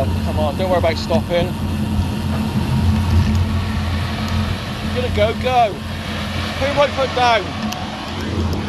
on, come on, don't worry about stopping. You're gonna go, go. Put your right foot down.